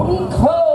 我们。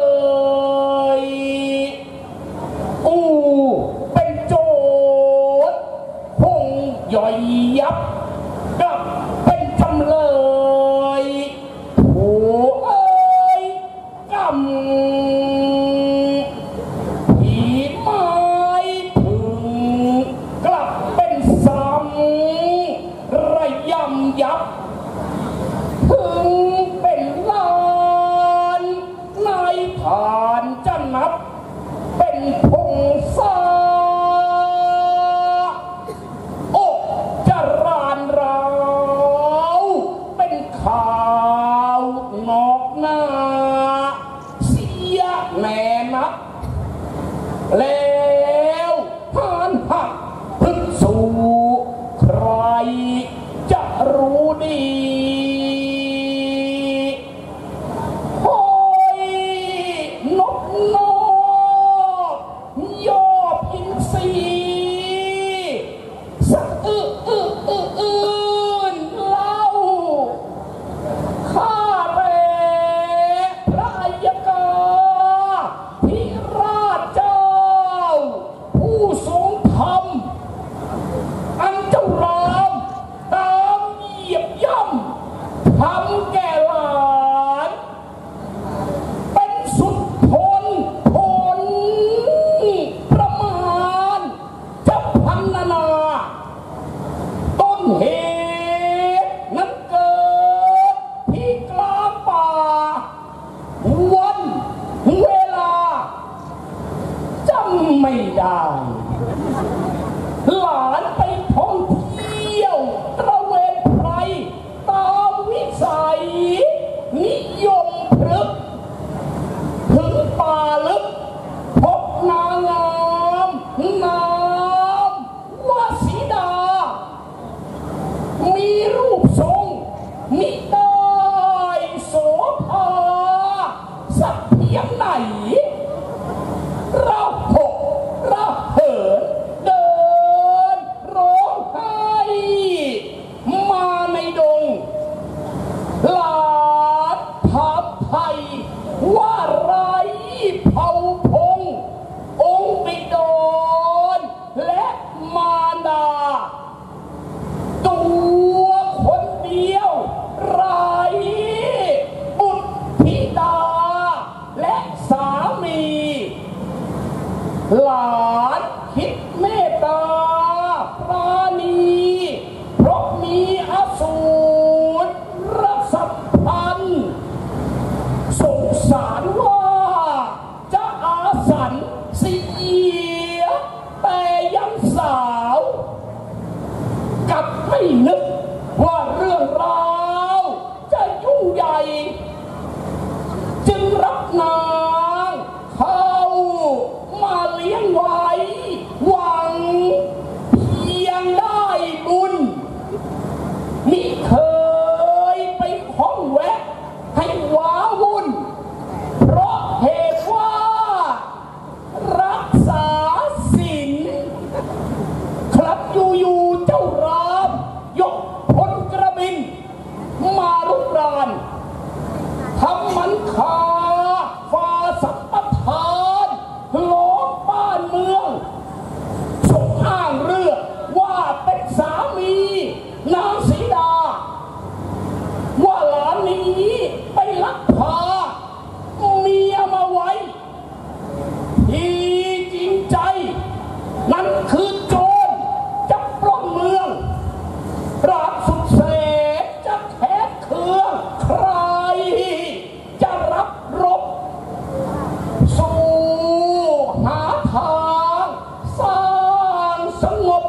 สงบ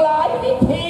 หลายวิธี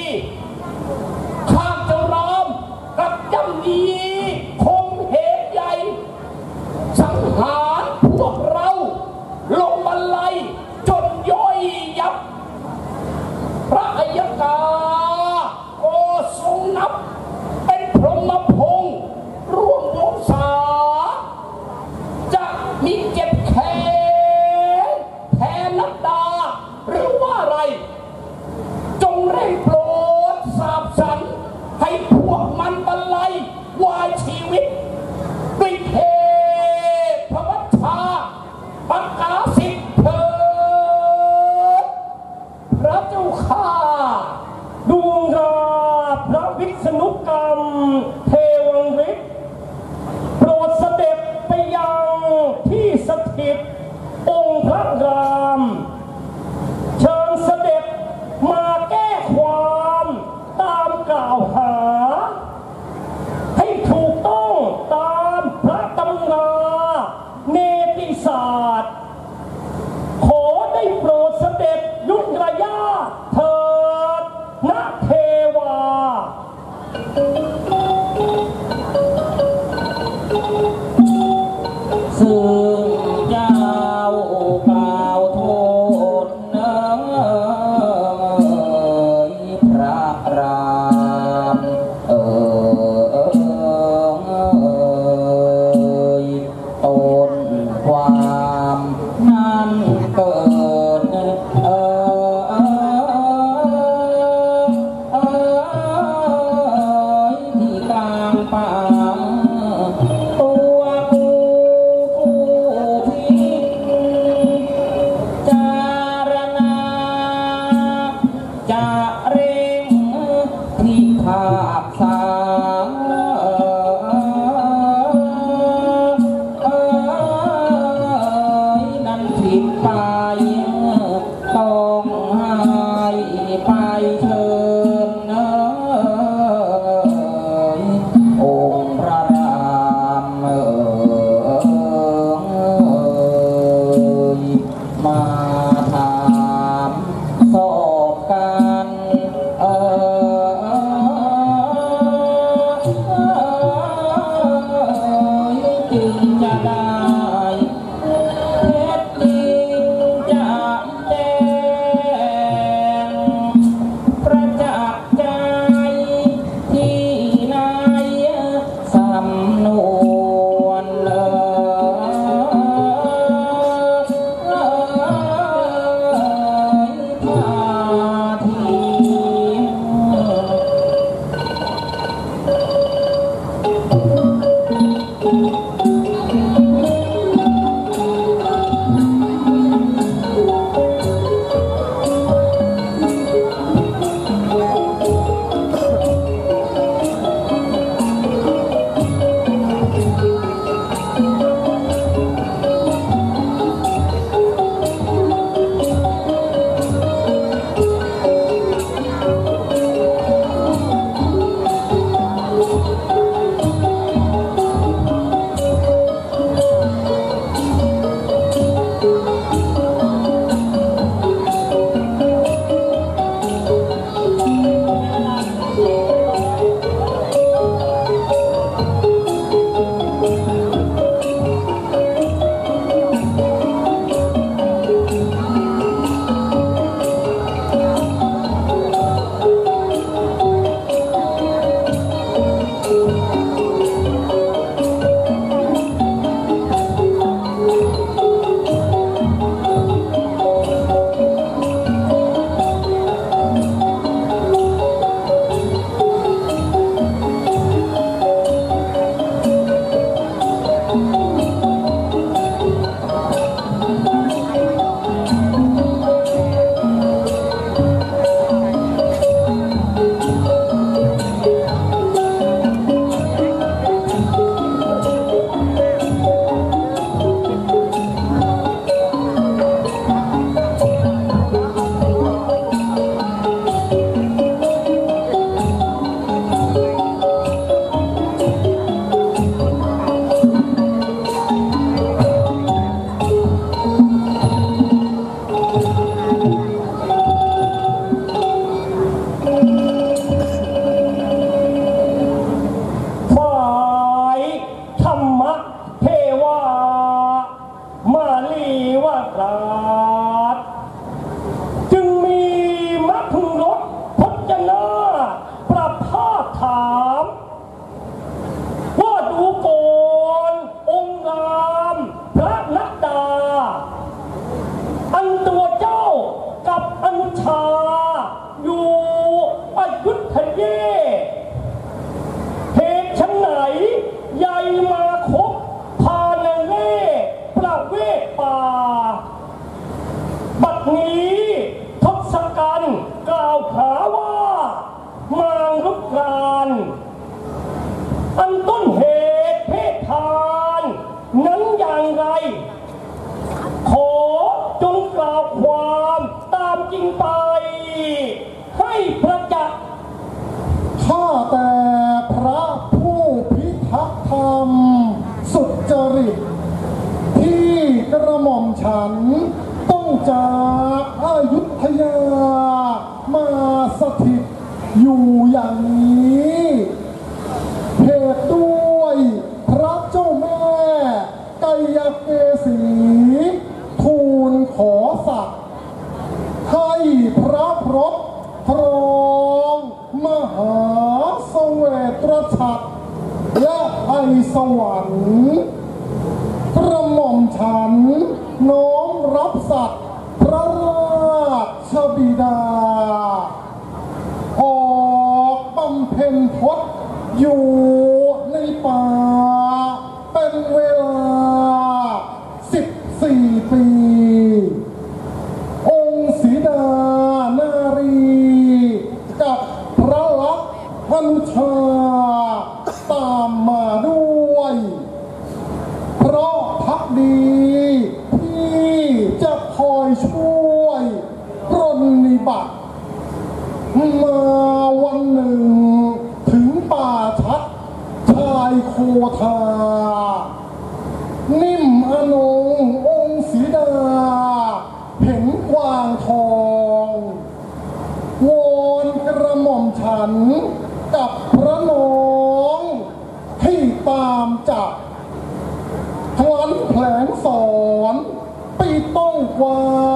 สวรรค์กระหม่อมฉัน น้อมรับสัตว์พระราชบิดา ออกบำเพ็ญพจน์อยู่ามจากพลันแผลงสอนปีต้องวา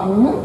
ẩm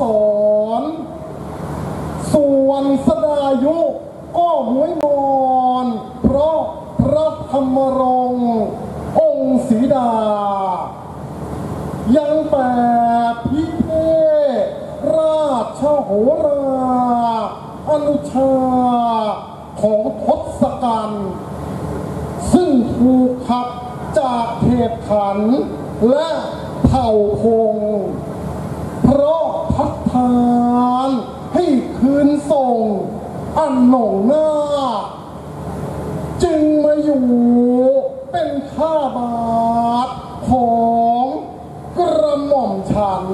สอนส่วนสดายุก็หวยมอนเพราะพระธรรมรงองค์สีดา ยังแต่พิเทราชโหรา อนุชาของทศกัณฐ์ซึ่งถูกขับจากเขตขันและเผ่าพงษ์ ทานให้คืนส่ง อันหน่งหน้า จึงมาอยู่เป็นข้าบาทของกระหม่อมฉัน